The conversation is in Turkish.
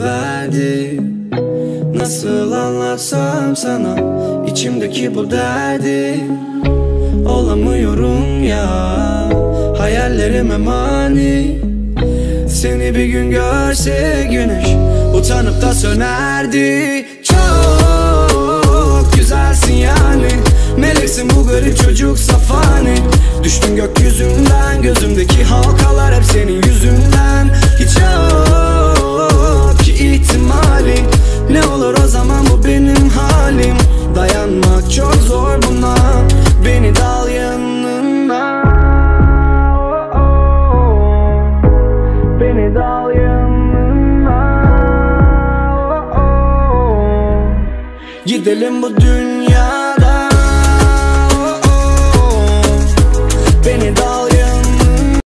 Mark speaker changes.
Speaker 1: verdi Nasıl anlatsam sana içimdeki bu derdi. Olamıyorum ya hayallerime mani. Seni bir gün görse güneş utanıp da sönerdi. Çok güzelsin yani Meleksin bu garip çocuk safani. Düştün gökyüzünden Gözümdeki halkalar hep senin Ne olur o zaman bu benim halim. Dayanmak çok zor buna. Beni dal yanına. Beni dal yanına. Gidelim bu dünya